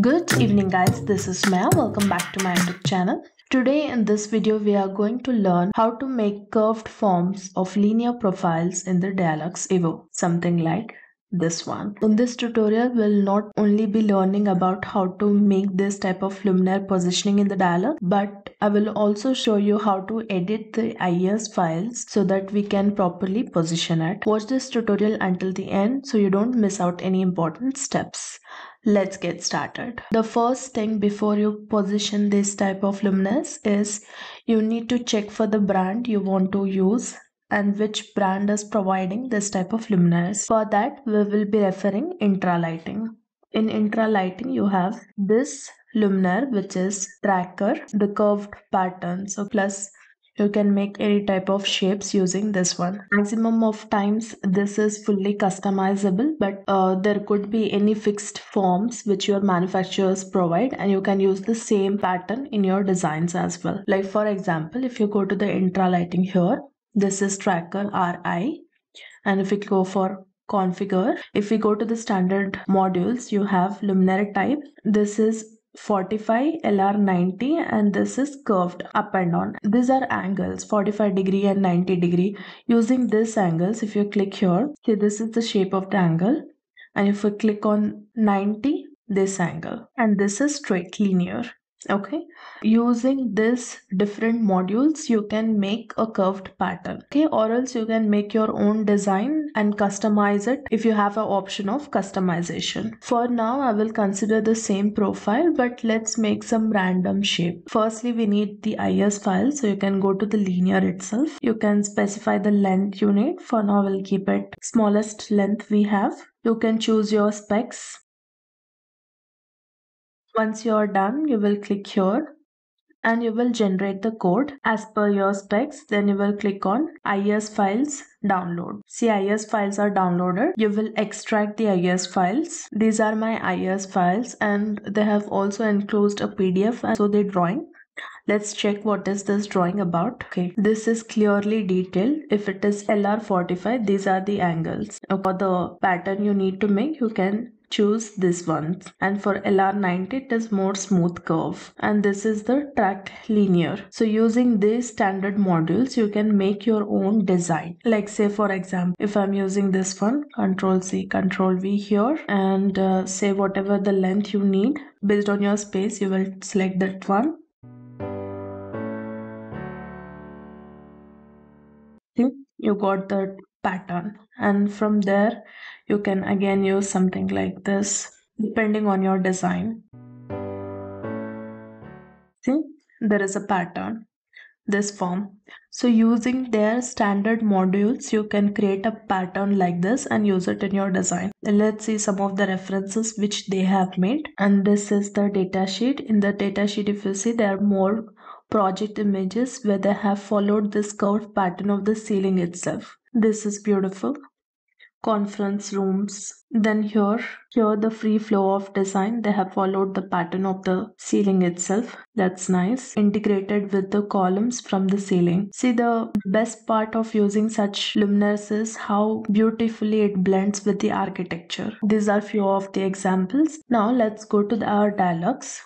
Good evening guys, this is Sumaiya. Welcome back to my YouTube channel. Today in this video we are going to learn how to make curved forms of linear profiles in the DIALux Evo. Something like this one. In this tutorial we'll not only be learning about how to make this type of luminaire positioning in the DIALux but I will also show you how to edit the IES files so that we can properly position it. Watch this tutorial until the end so you don't miss out any important steps. Let's get started. The first thing before you position this type of luminaires is you need to check for the brand you want to use and which brand is providing this type of luminaires. For that, we will be referring Intra Lighting. In Intra Lighting, you have this luminaire which is tracker, the curved pattern. So plus you can make any type of shapes using this one. Maximum of times this is fully customizable but uh, there could be any fixed forms which your manufacturers provide and you can use the same pattern in your designs as well. Like for example if you go to the intra lighting here this is tracker ri and if we go for configure if we go to the standard modules you have luminaire type this is 45 LR90 and this is curved up and down. These are angles 45 degree and 90 degree. Using these angles if you click here see this is the shape of the angle and if we click on 90 this angle and this is straight linear okay. Using this different modules you can make a curved pattern. Okay. Or else you can make your own design and customize it if you have an option of customization. For now i will consider the same profile but let's make some random shape. Firstly we need the IES file so you can go to the linear itself. You can specify the length you need for now we'll keep it smallest length we have. You can choose your specs once you're done, you will click here and you will generate the code as per your specs. Then you will click on IES files download. See IES files are downloaded. You will extract the IES files. These are my IES files and they have also enclosed a PDF and so the drawing let's check what is this drawing about okay this is clearly detailed if it is lr45 these are the angles for the pattern you need to make you can choose this one. And for LR90 it is more smooth curve. And this is the track linear. So using these standard modules you can make your own design. Like say for example if I'm using this one control C control V here. And uh, say whatever the length you need based on your space you will select that one. You got the pattern. And from there you can again use something like this depending on your design. See there is a pattern this form. So using their standard modules you can create a pattern like this and use it in your design. Let's see some of the references which they have made. And this is the data sheet. In the data sheet if you see there are more project images where they have followed this curved pattern of the ceiling itself this is beautiful. Conference rooms. Then here here the free flow of design. They have followed the pattern of the ceiling itself. That's nice. Integrated with the columns from the ceiling. See the best part of using such luminaires is how beautifully it blends with the architecture. These are few of the examples. Now let's go to the, our Dialux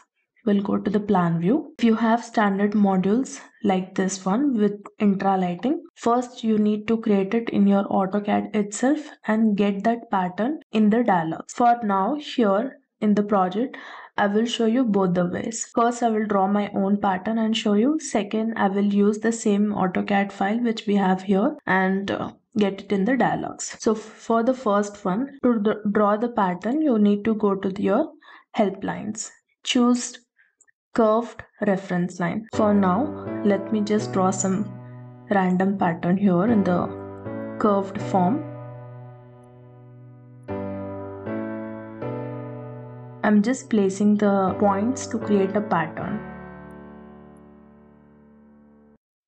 we'll go to the plan view. If you have standard modules like this one with intra lighting, first you need to create it in your AutoCAD itself and get that pattern in the Dialux. For now here in the project, I will show you both the ways. First, I will draw my own pattern and show you. Second, I will use the same AutoCAD file which we have here and uh, get it in the DIALux. So for the first one, to draw the pattern, you need to go to your help lines. Choose curved reference line. For now, let me just draw some random pattern here in the curved form. I'm just placing the points to create a pattern.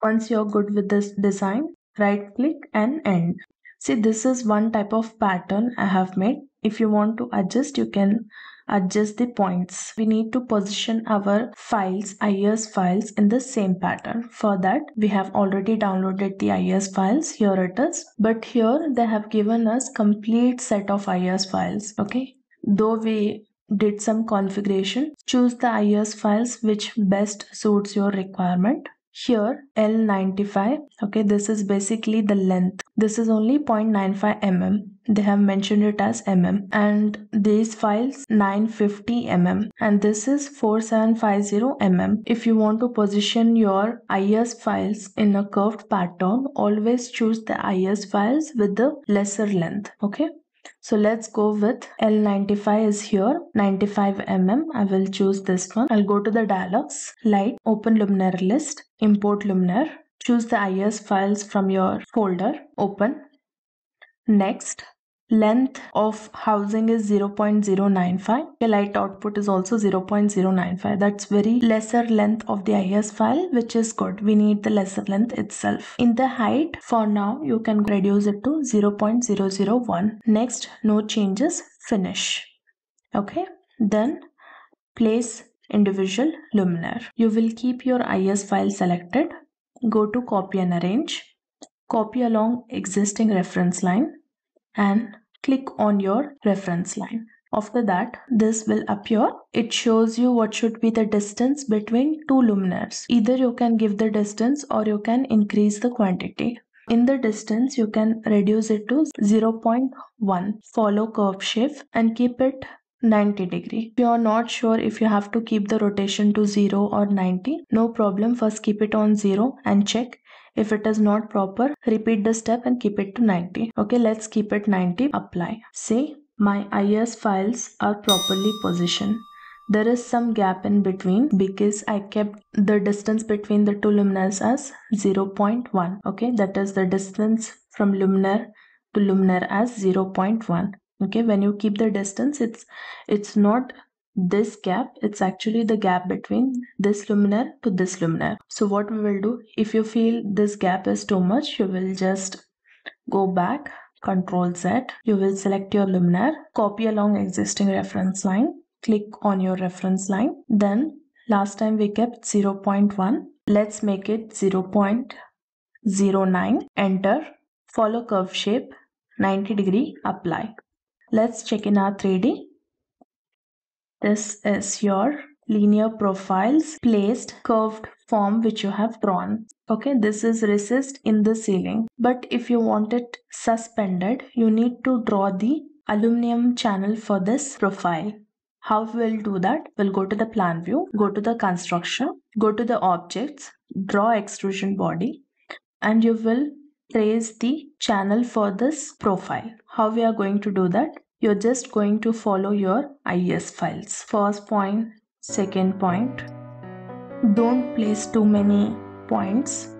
Once you're good with this design, right click and end. See this is one type of pattern I have made. If you want to adjust you can adjust the points. We need to position our files, IES files in the same pattern. For that, we have already downloaded the IES files. Here it is. But here they have given us complete set of IES files. Okay. Though we did some configuration. Choose the IES files which best suits your requirement here L95 okay this is basically the length. This is only 0.95 mm they have mentioned it as mm and these files 950 mm and this is 4750 mm if you want to position your IES files in a curved pattern always choose the IES files with the lesser length okay so let's go with L95 is here 95 mm. I will choose this one. I'll go to the DIALux, light, open luminaire list, import luminaire, choose the IES files from your folder, open. Next, length of housing is 0.095 the light output is also 0.095 that's very lesser length of the IES file which is good. We need the lesser length itself. In the height for now you can reduce it to 0.001 next no changes. Finish. Okay? Then place individual luminaire. You will keep your IES file selected. Go to copy and arrange. Copy along existing reference line and click on your reference line. After that, this will appear. It shows you what should be the distance between two luminaires. Either you can give the distance or you can increase the quantity. In the distance, you can reduce it to 0.1. Follow curve shift and keep it 90 degree. If you are not sure if you have to keep the rotation to 0 or 90, no problem. First keep it on 0 and check if it is not proper, repeat the step and keep it to 90. Okay, let's keep it 90. Apply. See, my IES files are properly positioned. There is some gap in between because I kept the distance between the two luminaires as 0.1. Okay, that is the distance from luminaire to luminaire as 0.1 okay when you keep the distance it's it's not this gap it's actually the gap between this luminaire to this luminaire so what we will do if you feel this gap is too much you will just go back control z. You will select your luminaire copy along existing reference line click on your reference line. Then last time we kept 0.1 let's make it 0.09 enter follow curve shape 90 degree apply. Let's check in our 3d this is your linear profiles placed curved form which you have drawn. Okay, this is recessed in the ceiling. But if you want it suspended, you need to draw the aluminum channel for this profile. How we'll do that? We'll go to the plan view, go to the construction, go to the objects, draw extrusion body, and you will trace the channel for this profile. How we are going to do that? You're just going to follow your IES files. First point, second point. Don't place too many points.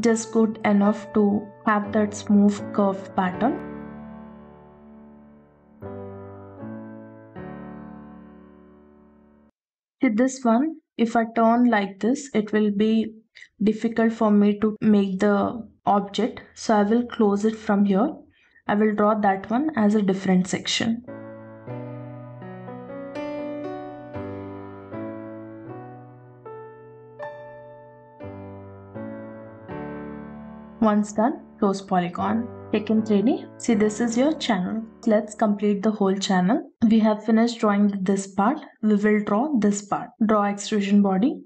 Just good enough to have that smooth curve pattern. With this one, if I turn like this, it will be difficult for me to make the object. So I will close it from here I will draw that one as a different section. Once done, close polygon. Take in 3D. See this is your channel. Let's complete the whole channel. We have finished drawing this part. We will draw this part. Draw extrusion body.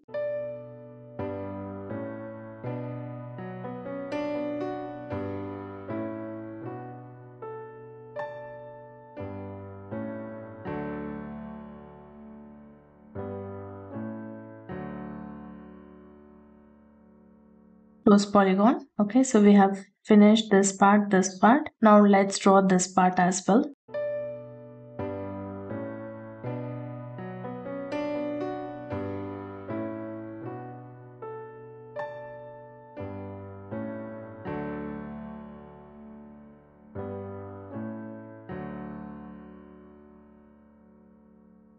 Close polygon. Okay so we have finished this part this part. Now let's draw this part as well.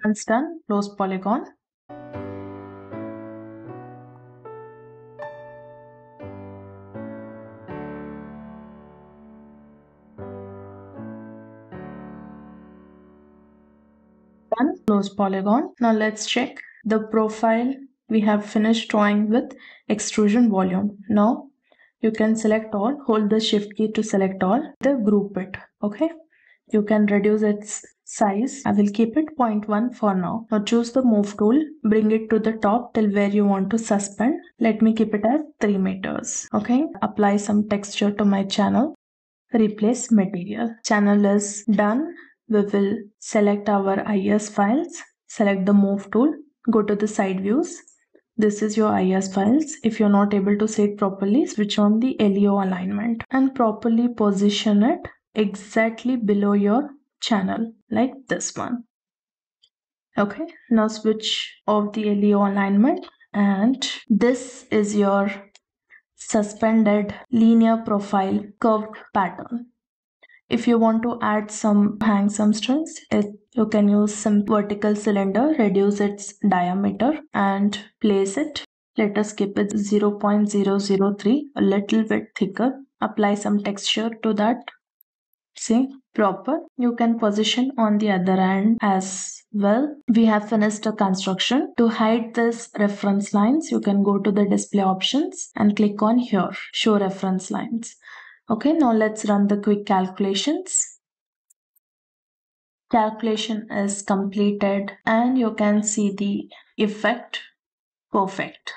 Once done close polygon close polygon. Now let's check the profile we have finished drawing with extrusion volume. Now you can select all. Hold the shift key to select all. The group it okay? You can reduce its size. I will keep it 0.1 for now. Now choose the move tool. Bring it to the top till where you want to suspend. Let me keep it at 3 meters okay? Apply some texture to my channel. Replace material. Channel is done we will select our IES files select the move tool go to the side views this is your IES files. If you're not able to see it properly, switch on the LEO alignment and properly position it exactly below your channel like this one. Okay, now switch off the LEO alignment and this is your suspended linear profile curved pattern. If you want to add some hang some strings, it, you can use some vertical cylinder, reduce its diameter and place it. Let us keep it 0.003, a little bit thicker. Apply some texture to that. See, proper. You can position on the other end as well. We have finished the construction. To hide this reference lines, you can go to the display options and click on here, show reference lines. Okay, now let's run the quick calculations. Calculation is completed and you can see the effect perfect.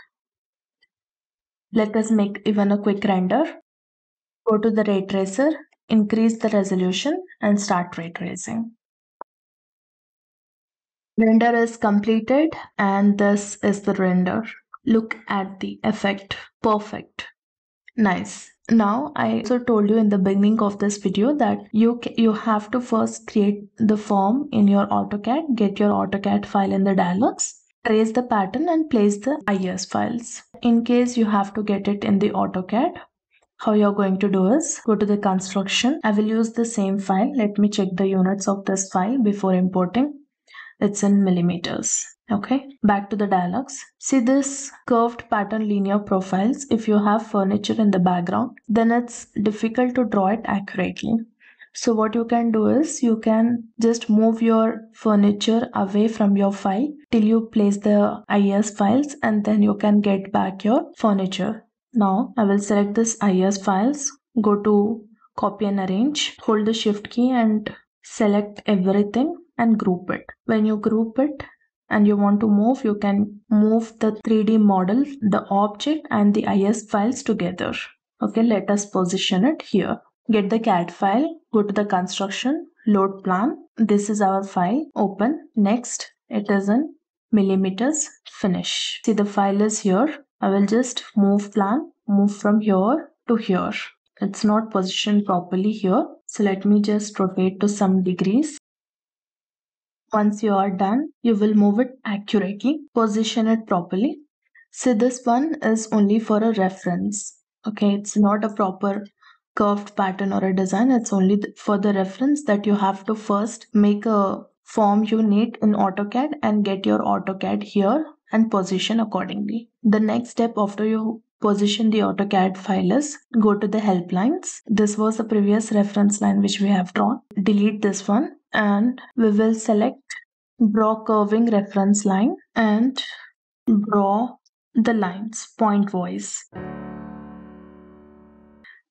Let us make even a quick render. Go to the ray tracer, increase the resolution and start ray tracing. Render is completed and this is the render. Look at the effect. Perfect. Nice. Now, I also told you in the beginning of this video that you you have to first create the form in your AutoCAD, get your AutoCAD file in the DIALux, trace the pattern and place the IES files. In case you have to get it in the AutoCAD, how you're going to do is go to the construction. I will use the same file. Let me check the units of this file before importing. It's in millimeters. Okay, back to the DIALux. See this curved pattern linear profiles. If you have furniture in the background, then it's difficult to draw it accurately. So what you can do is you can just move your furniture away from your file till you place the IES files and then you can get back your furniture. Now I will select this IES files, go to copy and arrange, hold the shift key and select everything and group it. When you group it, and you want to move, you can move the 3D model, the object and the IES files together. Okay, let us position it here. Get the CAD file, go to the construction, load plan. This is our file, open. Next, it is in millimeters, finish. See the file is here. I will just move plan, move from here to here. It's not positioned properly here. So let me just rotate to some degrees. Once you are done, you will move it accurately, position it properly. See this one is only for a reference. Okay, it's not a proper curved pattern or a design. It's only for the reference that you have to first make a form you need in AutoCAD and get your AutoCAD here and position accordingly. The next step after you position the AutoCAD file is go to the helplines. This was the previous reference line which we have drawn. Delete this one and we will select draw curving reference line and draw the lines point wise.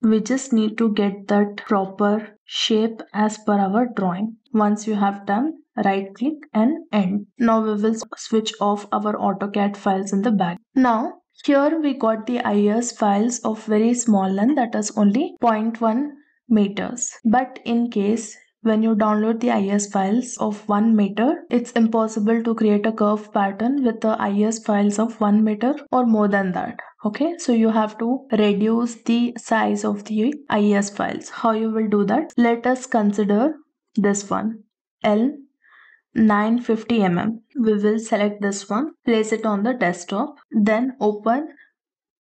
We just need to get that proper shape as per our drawing. Once you have done, right click and end. Now we will switch off our AutoCAD files in the back. Now here we got the IES files of very small length that is only 0.1 meters. But in case when you download the IES files of 1 meter, it's impossible to create a curve pattern with the IES files of 1 meter or more than that. Okay, so you have to reduce the size of the IES files. How you will do that? Let us consider this one, L 950 mm. We will select this one, place it on the desktop, then open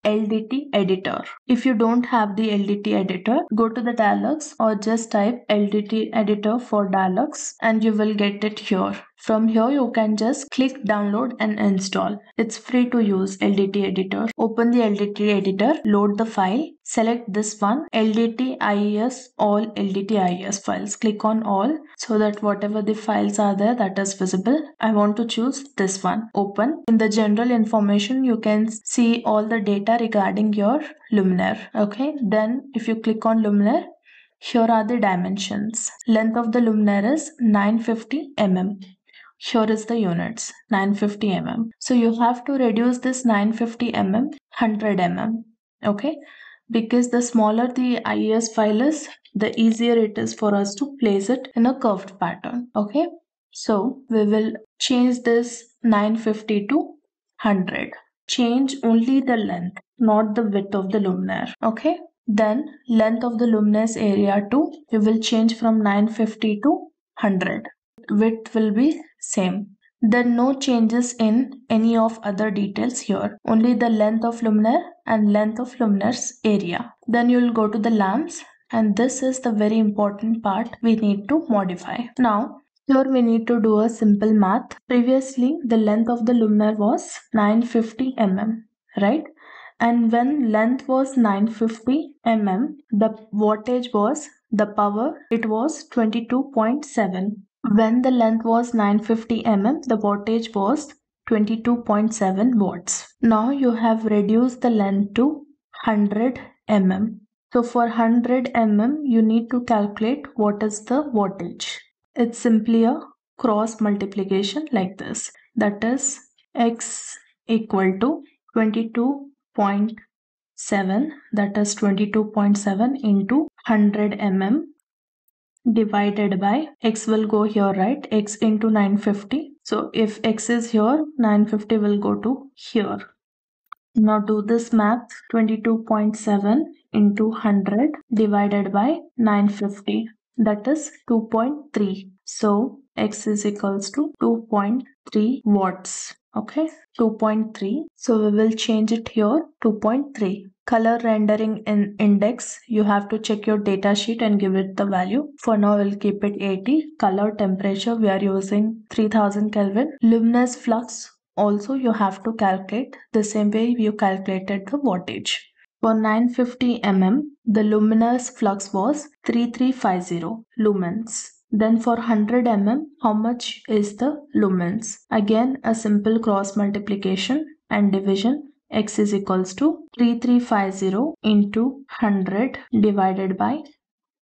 LDT editor. If you don't have the LDT editor, go to the DIALux or just type LDT editor for DIALux and you will get it here. From here you can just click download and install. It's free to use LDT editor. Open the LDT editor, load the file, select this one LDT IES all LDT IES files. Click on all so that whatever the files are there that is visible. I want to choose this one. Open. In the general information you can see all the data regarding your luminaire. Okay then if you click on luminaire Here are the dimensions. Length of the luminaire is 950 mm. Here is the units 950 mm. So you have to reduce this 950 mm 100 mm. Okay. Because the smaller the IES file is, the easier it is for us to place it in a curved pattern. Okay. So we will change this 950 to 100. Change only the length, not the width of the luminaire. Okay. Then length of the luminous area to, we will change from 950 to 100. Width will be same. Then no changes in any of other details here. Only the length of luminaire and length of luminaire's area. Then you will go to the lamps and this is the very important part we need to modify. Now here we need to do a simple math. Previously the length of the luminaire was 950 mm, right? And when length was 950 mm, the wattage was the power, it was 22.7. When the length was 950 mm, the wattage was 22.7 watts. Now you have reduced the length to 100 mm. So for 100 mm, you need to calculate what is the wattage. It's simply a cross multiplication like this. That is x equal to 22.7 that is 22.7 into 100 mm divided by x will go here right? x into 950 so if x is here 950 will go to here. Now do this math 22.7 into 100 divided by 950 that is 2.3 so x is equals to 2.3 watts. Okay? 2.3 so we will change it here 2.3 color rendering in index you have to check your data sheet and give it the value. For now we'll keep it 80 color temperature we are using 3000 kelvin. Luminous flux also you have to calculate. The same way you calculated the wattage. For 950 mm, the luminous flux was 3350 lumens. Then for 100 mm, how much is the lumens? Again, a simple cross multiplication and division x is equals to 3350 into 100 divided by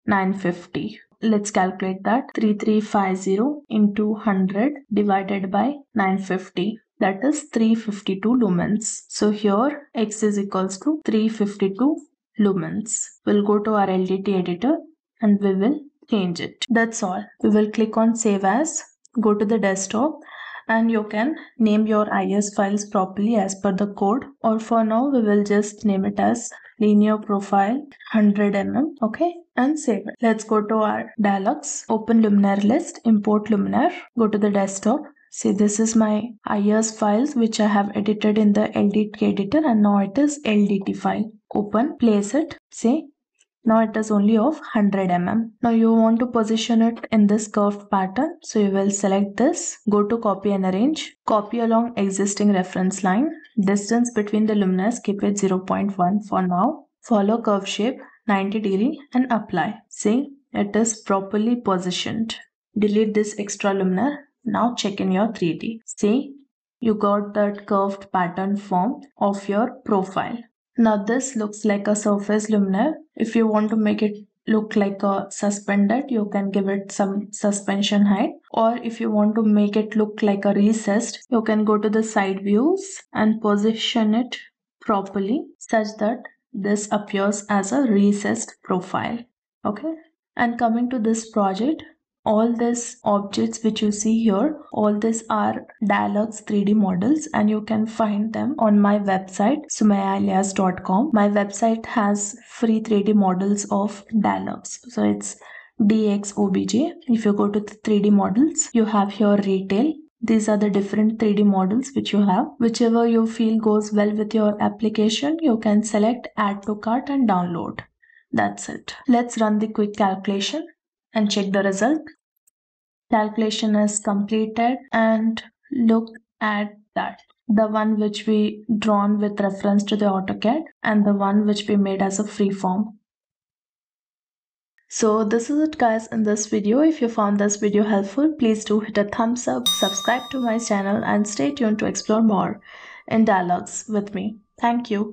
950. Let's calculate that 3350 into 100 divided by 950 that is 352 lumens. So here x is equals to 352 lumens. We'll go to our LDT editor and we will change it. That's all. We will click on save as, go to the desktop and you can name your IES files properly as per the code or for now we will just name it as linear profile 100 mm okay and save it. Let's go to our DIALux, open luminaire list, import luminaire, go to the desktop See this is my IES files which I have edited in the LDT editor and now it is LDT file. Open, place it, see now it is only of 100 mm. Now you want to position it in this curved pattern. So you will select this, go to copy and arrange, copy along existing reference line, distance between the luminaires keep it 0.1 for now, follow curve shape 90 degree and apply. See it is properly positioned. Delete this extra luminaire now check in your 3D. See, you got that curved pattern form of your profile. Now this looks like a surface luminaire. If you want to make it look like a suspended, you can give it some suspension height. Or if you want to make it look like a recessed, you can go to the side views and position it properly such that this appears as a recessed profile. Okay. And coming to this project, all these objects which you see here all these are DIALux 3d models and you can find them on my website sumaiyaeliyaz.com my website has free 3d models of DIALux so it's dxobj if you go to the 3d models you have here retail. These are the different 3d models which you have. Whichever you feel goes well with your application you can select add to cart and download. That's it. Let's run the quick calculation and check the result. Calculation is completed and look at that. The one which we drawn with reference to the AutoCAD and the one which we made as a free form. So this is it guys in this video. If you found this video helpful, please do hit a thumbs up, subscribe to my channel and stay tuned to explore more in DIALux with me. Thank you.